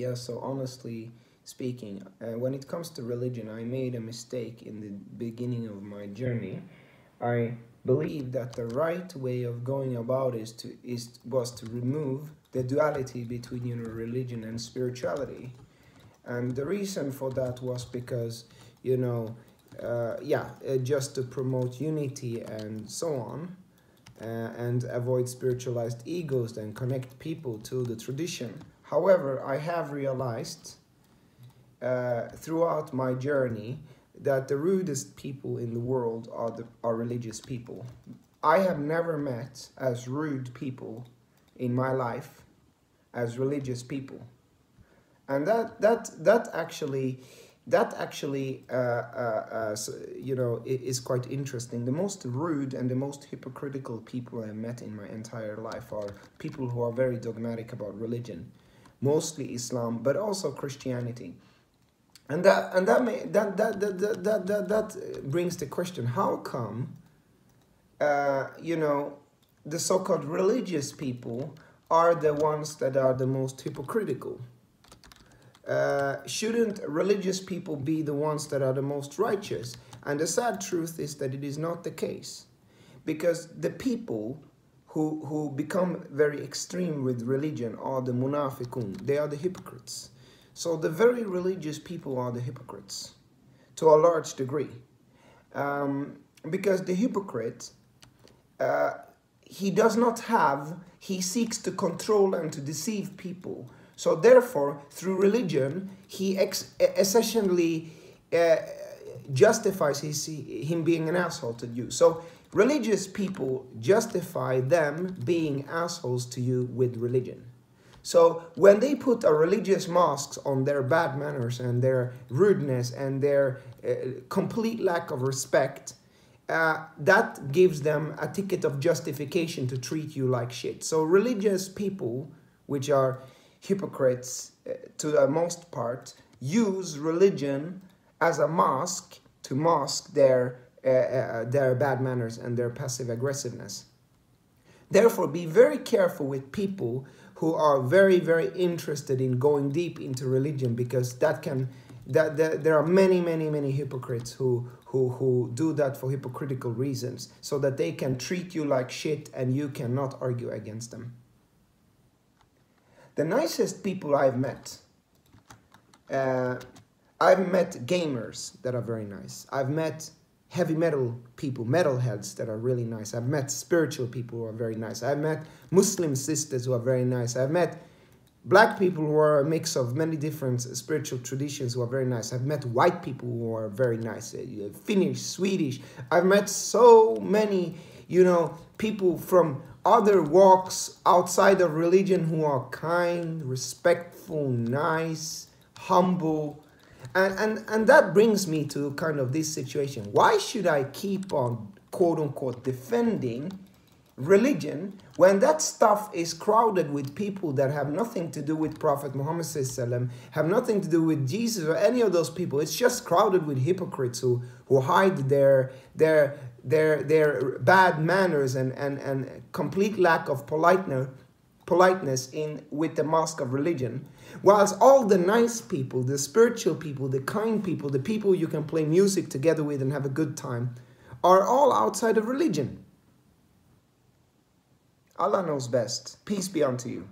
Yeah, so honestly speaking, uh, when it comes to religion, I made a mistake in the beginning of my journey. I believe that the right way of going about is to is was to remove the duality between you know religion and spirituality, and the reason for that was because you know uh, yeah uh, just to promote unity and so on. Uh, and avoid spiritualized egos and connect people to the tradition However, I have realized uh, throughout my journey that the rudest people in the world are, the, are religious people. I have never met as rude people in my life as religious people. And that, that, that actually, that actually, uh, uh, uh, you know, is quite interesting. The most rude and the most hypocritical people I've met in my entire life are people who are very dogmatic about religion mostly Islam, but also Christianity. And that and that may, that, that, that, that, that, that, brings the question: How come, uh, you know, the so-called religious people are the ones that are the most hypocritical? Uh, shouldn't religious people be the ones that are the most righteous? And the sad truth is that it is not the case, because the people who, who become very extreme with religion are the munafiqun. They are the hypocrites. So the very religious people are the hypocrites to a large degree. Um, because the hypocrite, uh, he does not have, he seeks to control and to deceive people. So therefore, through religion, he essentially uh, justifies his, him being an asshole to you. So Religious people justify them being assholes to you with religion. So when they put a religious masks on their bad manners and their rudeness and their uh, complete lack of respect, uh, that gives them a ticket of justification to treat you like shit. So religious people, which are hypocrites uh, to the most part, use religion as a mask to mask their uh, uh, their bad manners and their passive aggressiveness. Therefore, be very careful with people who are very, very interested in going deep into religion because that can that, that there are many, many, many hypocrites who who who do that for hypocritical reasons so that they can treat you like shit and you cannot argue against them. The nicest people I've met. Uh, I've met gamers that are very nice. I've met heavy metal people, metalheads that are really nice. I've met spiritual people who are very nice. I've met Muslim sisters who are very nice. I've met black people who are a mix of many different spiritual traditions who are very nice. I've met white people who are very nice, uh, Finnish, Swedish. I've met so many, you know, people from other walks outside of religion who are kind, respectful, nice, humble, and, and, and that brings me to kind of this situation. Why should I keep on, quote unquote, defending religion when that stuff is crowded with people that have nothing to do with Prophet Muhammad have nothing to do with Jesus or any of those people. It's just crowded with hypocrites who, who hide their, their, their, their bad manners and, and, and complete lack of politeness politeness in with the mask of religion whilst all the nice people the spiritual people the kind people the people you can play music together with and have a good time are all outside of religion. Allah knows best. Peace be unto you